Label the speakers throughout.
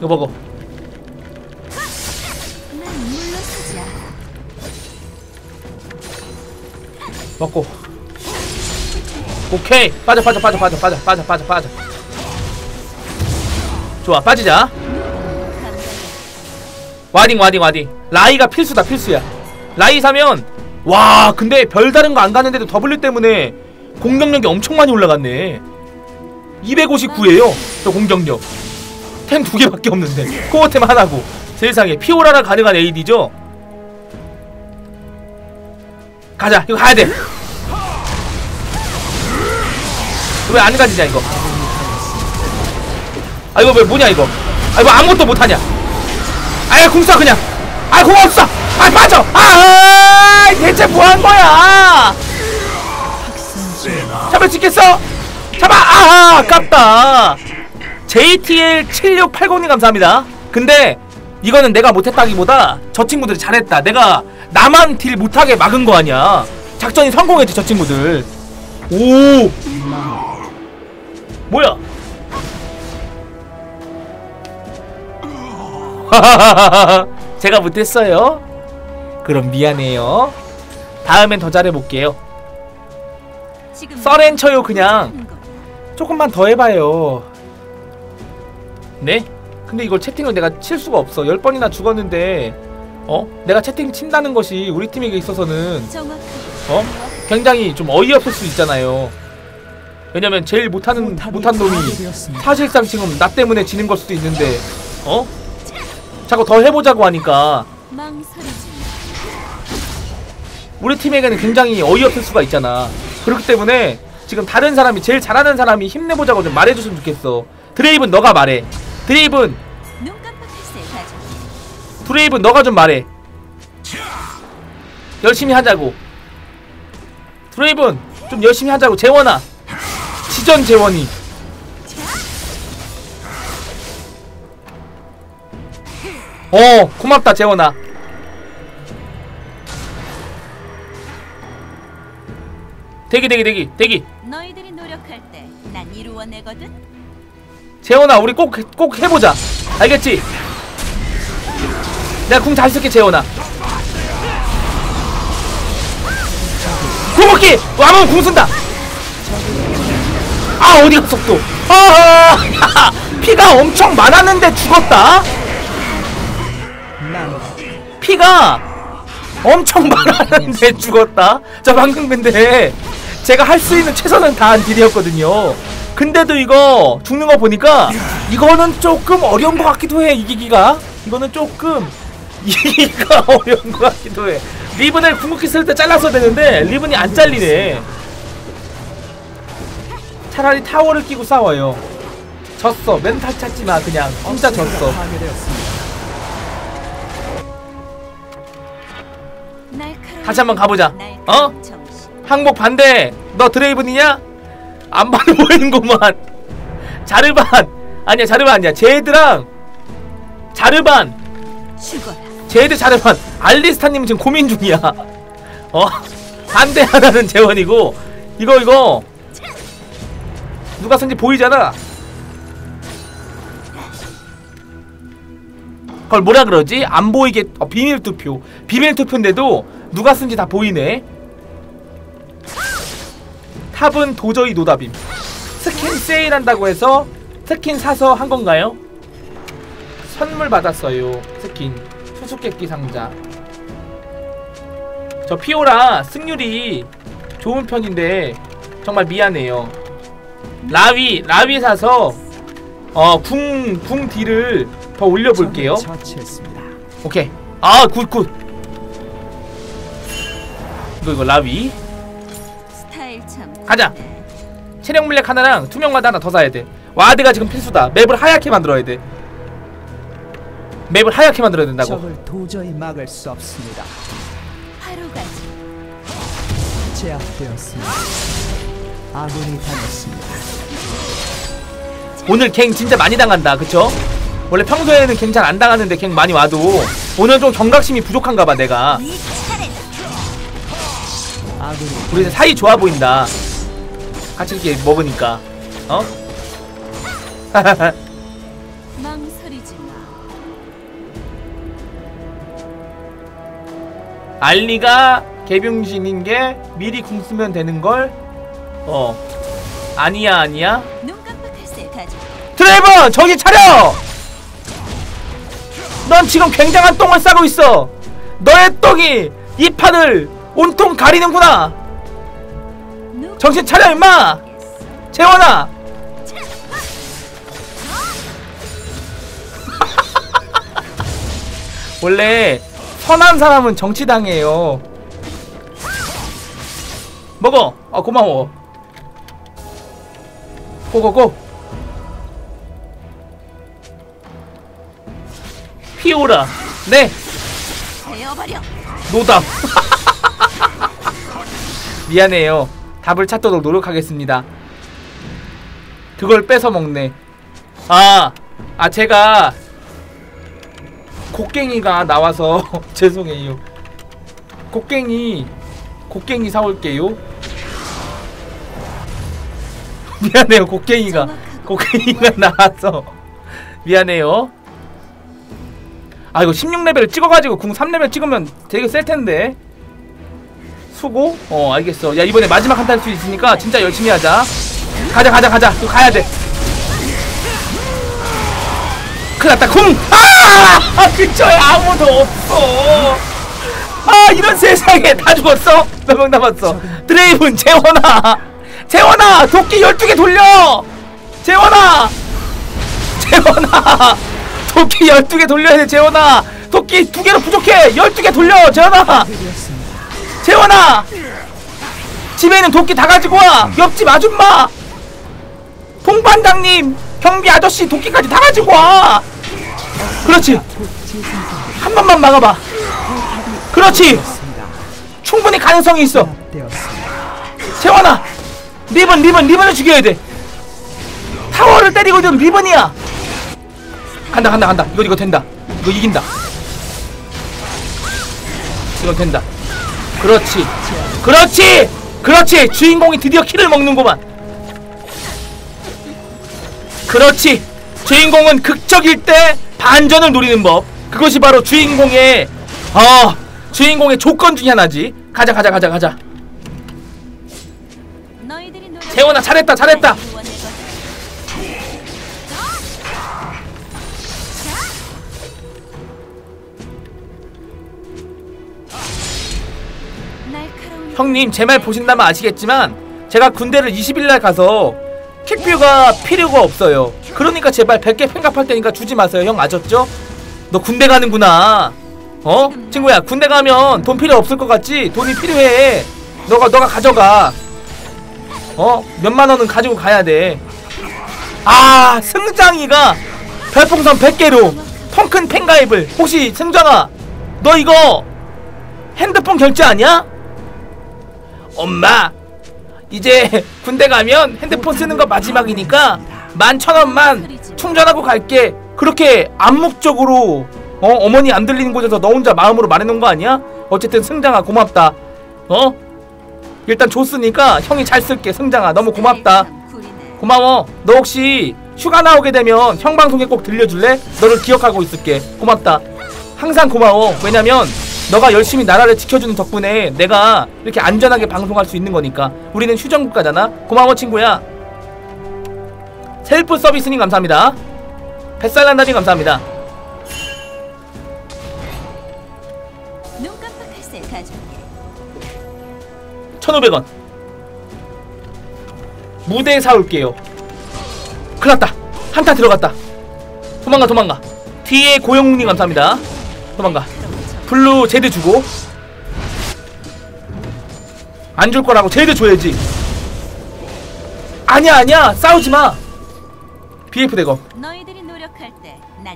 Speaker 1: 이거 먹어. 먹고. 오케이. 빠져 빠져 빠져 빠져 빠져 빠져 빠져 빠져. 좋아 빠지자. warding warding warding. 라위가 필수다 필수야. 라위 사면 와 근데 별다른 거 안 가는데도 W 때문에 공격력이 엄청 많이 올라갔네. 259에요 저 공격력 템 두 개밖에 없는데 코어템 하나고 세상에 피오라라 가능한 AD죠? 가자. 이거 가야돼. 왜 안 가지냐 이거? 아 이거 왜 뭐냐 이거? 아 이거 아무것도 못하냐? 아야 궁쏴 그냥. 아공 없어. 아 빠져. 아 대체 뭐한 거야? 잡을 수 있겠어? 잡아. 아 아깝다 JTL 7680님 감사합니다. 근데 이거는 내가 못했다기보다 저 친구들이 잘했다. 내가 나만 딜 못하게 막은 거 아니야. 작전이 성공했지 저 친구들. 오! 뭐야? 제가 못했어요? 그럼 미안해요. 다음엔 더 잘해볼게요.
Speaker 2: 지금
Speaker 1: 써렌쳐요 그냥. 조금만 더 해봐요 네? 근데 이걸 채팅을 내가 칠 수가 없어 10번이나 죽었는데 어? 내가 채팅 친다는 것이 우리 팀에게 있어서는 어? 굉장히 좀 어이없을 수 있잖아요 왜냐면 제일 못하는 못한 놈이 사실상 지금 나 때문에 지는 걸 수도 있는데 어? 자꾸 더 해보자고 하니까 우리 팀에게는 굉장히 어이없을 수가 있잖아 그렇기 때문에 지금 다른 사람이 제일 잘하는 사람이 힘내보자고 좀 말해줬으면 좋겠어 드레이븐 너가 말해 드레이븐. 드레이븐 너가 좀 말해. 열심히 하자고. 드레이븐 좀 열심히 하자고. 재원아. 지전 재원이. 어 고맙다 재원아. 대기 대기 대기 대기.
Speaker 2: 너희들이 노력할 때 난 이루어내거든.
Speaker 1: 재원아 우리 꼭 꼭 해보자. 알겠지? 내가 궁 잘 쓸게 재원아. 궁먹기! 와면 궁 쓴다. 아 어디 갔어 또? 아, 피가 엄청 많았는데 죽었다? 피가 엄청 많았는데 죽었다? 자 방금 근데 제가 할 수 있는 최선은 다한 딜이었거든요 근데도 이거 죽는 거 보니까 이거는 조금 어려운 것 같기도 해 이기기가. 이거는 조금 이기기가 어려운 것 같기도 해. 리븐을 궁극기 쓸 때 잘랐어야 되는데 리븐이 안 잘리네. 차라리 타워를 끼고 싸워요. 졌어. 멘탈 찾지 마 그냥. 혼자 졌어. 다시 한번 가보자. 어? 항복 반대. 너 드레이븐이냐? 안 봐도 보이는구만. 자르반. 아니야 자르반 아니야. 제드랑 자르반.
Speaker 2: 죽어라.
Speaker 1: 제드 자르반. 알리스타님 지금 고민 중이야. 어? 반대 하나는 재원이고 이거 이거. 누가 쓴지 보이잖아. 그걸 뭐라 그러지? 안 보이게 어, 비밀 투표. 비밀 투표인데도 누가 쓴지 다 보이네 top은 도저히 노답임. 스킨 세일한다고 해서 스킨 사서 한 건가요? 선물 받았어요 스킨. 수수께끼 상자. 저 피오라 승률이 좋은 편인데 정말 미안해요. 라위 라위 사서 어궁궁 deal을 더 올려볼게요. 오케이. 아 good good. 이거 이거 라위. 가자. 체력 물약 하나랑 투명 ward 하나 더 사야 돼 와드가 지금 필수다 맵을 하얗게 만들어야 돼 맵을 하얗게 만들어야 된다고
Speaker 3: 적을 도저히 막을 수 없습니다.
Speaker 2: 하루가지.
Speaker 3: 제압되었습니다. 아군이 당했습니다.
Speaker 1: 오늘 갱 진짜 많이 당한다 그쵸? 원래 평소에는 갱 잘 안 당하는데 갱 많이 와도 오늘 좀 경각심이 부족한가 봐 내가
Speaker 2: 네
Speaker 1: 우리 사이 좋아 보인다 하질게 먹으니까 어?
Speaker 2: 망설이지 마.
Speaker 4: 알리가 개병신인 게 미리 궁 쓰면 되는 걸? 어 아니야 아니야 트레이버 저기 차려! 넌 지금 굉장한 똥을 싸고 있어 너의 똥이 이 판을 온통 가리는구나 정신 차려 임마. 재원아. 원래 선한 사람은 정치당해요. 먹어. 아 고마워. 고고고. 피오라. 네. 노답. 미안해요. 답을 찾도록 노력하겠습니다. 그걸 뺏어 먹네. 아, 아 제가 곡괭이가 나와서 죄송해요. 곡괭이 곡괭이 사올게요. 미안해요. 곡괭이가 곡괭이가 나와서 미안해요. 아 이거 16레벨을 찍어가지고 궁 3레벨 찍으면 되게 셀 텐데. 수고? 어 알겠어. 야 이번에 마지막 한타 할 수 있으니까 진짜 열심히 하자. 가자 가자 가자. 또 가야 돼. 큰일 났다 궁! 아! 근처에 아무도 없어. 아 이런 세상에 다 죽었어? 몇 명 남았어? 드레이븐 재원아 재원아 도끼 12개 돌려 재원아 재원아 도끼 12개 돌려야 돼 재원아 도끼 2개로 부족해 12개 돌려 재원아 재원아! 집에 있는 도끼 다 가지고 와! 옆집 아줌마! 동반장님 경비 아저씨 도끼까지 다 가지고 와! 그렇지. 한 번만 막아봐! 그렇지! 충분히 가능성이 있어. 재원아! 리본 리본 리본을 죽여야 돼! 타워를 때리고 있는 리본이야! 간다 간다 간다! 이거 이거 된다! 이거 이긴다! 이거 된다 그렇지. 그렇지! 그렇지! 주인공이 드디어 키를 먹는구만. 그렇지! 주인공은 극적일 때 반전을 노리는 법. 그것이 바로 주인공의 어 주인공의 조건 중에 하나지. 가자 가자 가자 가자. 재원아 잘했다 잘했다 형님 제 말 보신다면 아시겠지만 제가 군대를 20일날 가서 킥뷰가 필요가 없어요 그러니까 제발 100개 팽갑할 테니까 주지 마세요 형 아셨죠? 너 군대 가는구나 어? 친구야 군대 가면 돈 필요 없을 것 같지? 돈이 필요해 너가 너가 가져가 어? 몇만 원은 가지고 가야 돼 아 승장이가 별풍선 100개로 통큰 팬가입을 혹시 승장아 너 이거 핸드폰 결제 아니야? 엄마! 이제 군대 가면 핸드폰 쓰는 거 마지막이니까 만 천 원만 충전하고 갈게. 그렇게 암묵적으로 어 어머니 안 들리는 곳에서 너 혼자 마음으로 말해놓은 거 아니야? 어쨌든 승장아 고맙다. 어? 일단 줬으니까 형이 잘 쓸게 승장아. 너무 고맙다. 고마워. 너 혹시 휴가 나오게 되면 형 방송에 꼭 들려줄래? 너를 기억하고 있을게. 고맙다. 항상 고마워. 왜냐면 너가 열심히 나라를 지켜주는 덕분에 내가 이렇게 안전하게 방송할 수 있는 거니까. 우리는 휴전국가잖아. 고마워 친구야. 셀프 서비스님 감사합니다. 뱃살난다님 감사합니다.
Speaker 1: 눈 깜빡할 새 가져올게.
Speaker 4: 1500원. 무대에 사올게요. 큰일났다. 한타 들어갔다. 도망가 도망가. 뒤에 고영웅님 감사합니다. 도망가 blue 제드 주고. 안 줄 거라고 제드 줘야지. 아니야 아니야. 싸우지마. BF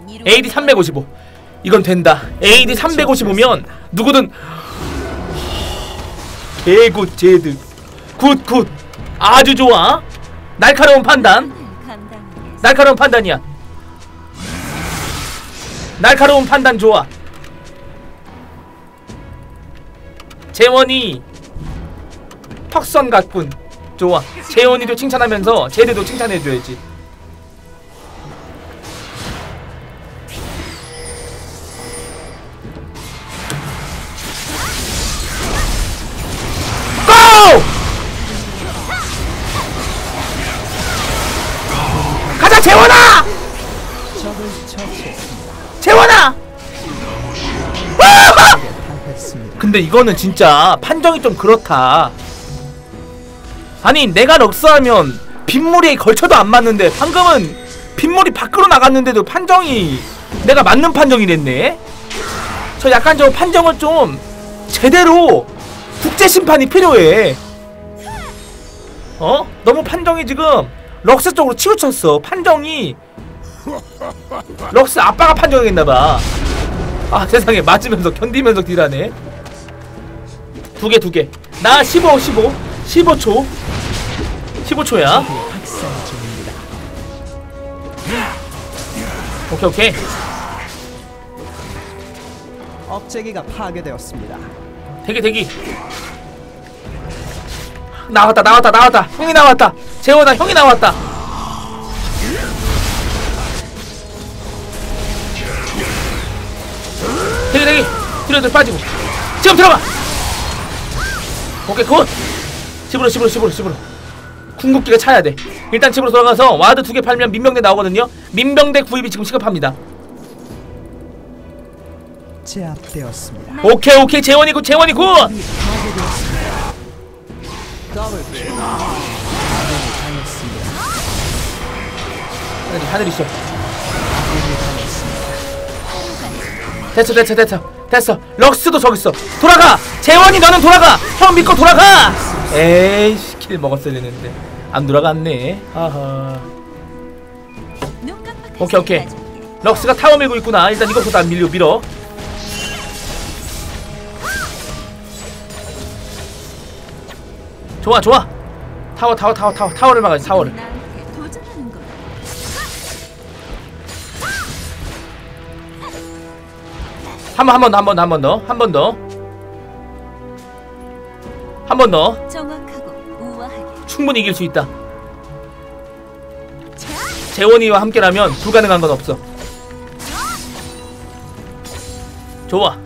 Speaker 1: 이루.
Speaker 4: AD 355 이건 된다. AD 355면 누구든 개굿 제드. good good. 아주 좋아. 날카로운 판단. 날카로운 판단이야. 날카로운 판단 좋아 재원이 턱선 같군. 좋아. 재원이도 칭찬하면서 제드도 칭찬해줘야지 근데 이거는 진짜 판정이 좀 그렇다. 아니 내가 럭스하면 빗물에 걸쳐도 안 맞는데 방금은 빗물이 밖으로 나갔는데도 판정이 내가 맞는 판정이 됐네. 저 약간 저 판정을 좀 제대로 국제 심판이 필요해. 어? 너무 판정이 지금 럭스 쪽으로 치우쳤어. 판정이 럭스 아빠가 판정했나봐. 아 세상에 맞으면서 견디면서 딜하네. 두 개, 두 개. 나 15, 15. 15초. 15초야.
Speaker 3: 학살 중입니다.
Speaker 4: 오케이, 오케이.
Speaker 3: 파괴되었습니다.
Speaker 4: 대기, 대기. 나왔다, 나왔다, 나왔다. 형이 나왔다. 재원아, 형이 나왔다. 대기, 대기. 뒤로 빠지고. 지금 들어가! 오케이, good! 집으로, 집으로, 집으로, 집으로. 궁극기가 차야 돼. 일단 집으로 돌아가서 ward 두 개 팔면 민병대 나오거든요. 민병대 구입이 지금 시급합니다.
Speaker 3: 제압되었습니다.
Speaker 4: 오케이, 오케이. 재원이 good, 재원이
Speaker 3: good!
Speaker 4: 하늘이 하늘이
Speaker 3: 당했습니다.
Speaker 4: 됐어 됐어 됐어 됐어. 럭스도 저기 있어. 돌아가. 재원이 너는 돌아가. 형 믿고 돌아가. 에이씨 kill 먹었어야 되는데 안 돌아갔네.
Speaker 1: 깜빡할
Speaker 4: 오케이, 오케이. 럭스가 타워 밀고 있구나. 일단 이것부터 안 밀려 밀어. 좋아 좋아. 타워 타워 타워 타워 타워를 막아야지 타워를. 한번 한번더한번더한번 더 한 번 더. 한 번 더.
Speaker 1: 정확하고 우아하게.
Speaker 4: 충분히 이길 수 있다.
Speaker 1: 자,
Speaker 4: 재원이와 함께라면 불가능한 건 없어. 좋아.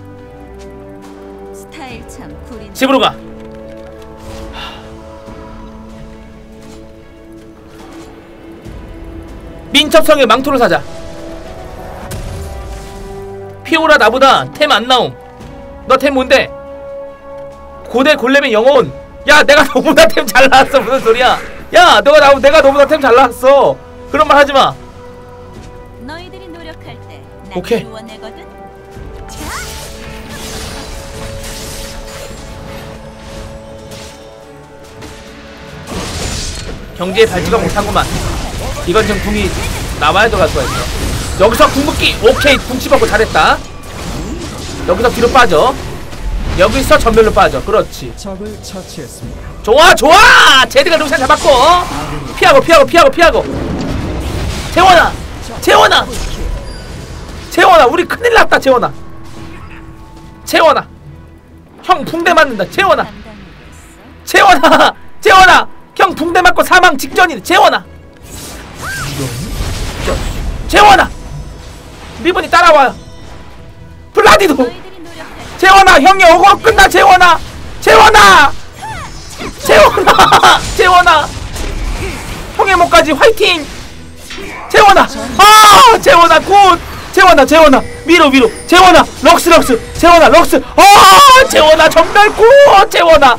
Speaker 1: 스타일 참 구린.
Speaker 4: 집으로 가. 민첩성의 망토를 사자. 피오라 나보다 템 안 나옴. 너 템 뭔데? 고대 골렘의 영혼. 야, 내가 너보다 템 잘 나왔어. 무슨 소리야? 야, 너가 나 내가 너보다 템 잘 나왔어. 그런 말 하지 마.
Speaker 1: 너희들이 노력할 때, 난
Speaker 4: 오케이. 경제에 발지가 못한구만. 이건 좀 궁이 나와야 들어갈 있어. 여기서 궁극기 오케이 궁 씹었고 잘했다. 여기서 뒤로 빠져. 여기서 전멸로 빠져. 그렇지.
Speaker 3: 적을 처치했습니다.
Speaker 4: 좋아 좋아. 제드가 루시안 잡았고 피하고 피하고 피하고 피하고. 재원아 재원아 재원아 우리 큰일 났다 재원아. 재원아 형 붕대 맞는다 재원아. 재원아! 재원아! 형 붕대 맞고 사망 직전이네 재원아! 재원아! 리본이 따라와요 블라디도! 재원아! 형이 어거 끝나 재원아! 재원아! 재원아! 재원아! 형의 몫까지 화이팅! 재원아! 아! 재원아 good! 재원아 재원아 위로 위로 재원아 럭스 럭스 재원아 럭스 아! 재원아 정말 good! 재원아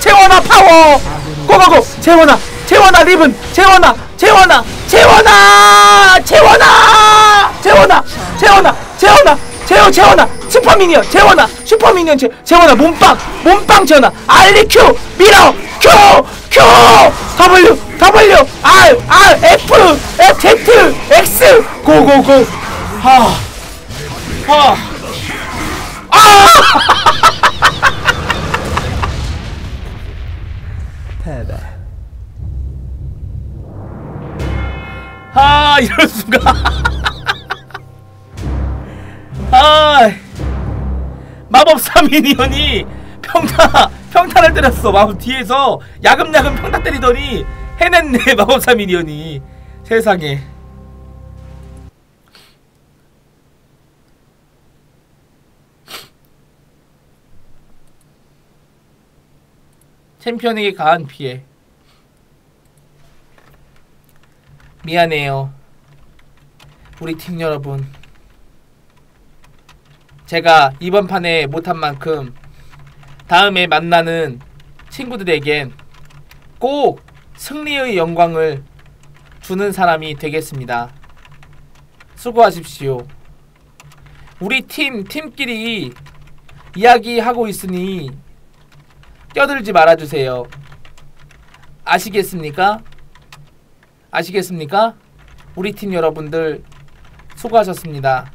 Speaker 4: 재원아 파워 고고고 재원아 재원아 리븐 재원아 재원아 재원아 재원아 재원아 재원아 재원아 재원 재원아 super minion 재원아 super minion 재, 재원아 몸빵! 몸빵 재원아 알리 Q! 밀어! 큐큐! W W R R F F Z X 고고고! 하 하! 아!
Speaker 3: 패배.
Speaker 4: 아 이럴 수가 아 마법사 minion이 평타 평타를 때렸어. 마법 뒤에서 야금야금 평타 때리더니 해냈네 마법사 minion이 세상에. 챔피언에게 가한 피해. 미안해요. 우리 팀 여러분 제가 이번 판에 못한 만큼 다음에 만나는 친구들에겐 꼭 승리의 영광을 주는 사람이 되겠습니다. 수고하십시오. 우리 팀 팀끼리 이야기하고 있으니 껴들지 말아주세요. 아시겠습니까? 아시겠습니까? 우리 팀 여러분들 수고하셨습니다.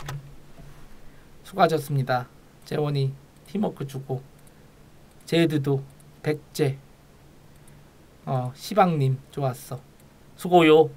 Speaker 4: 수고하셨습니다. 재원이 팀워크 주고 제드도 백제 어 시방님 좋았어. 수고요.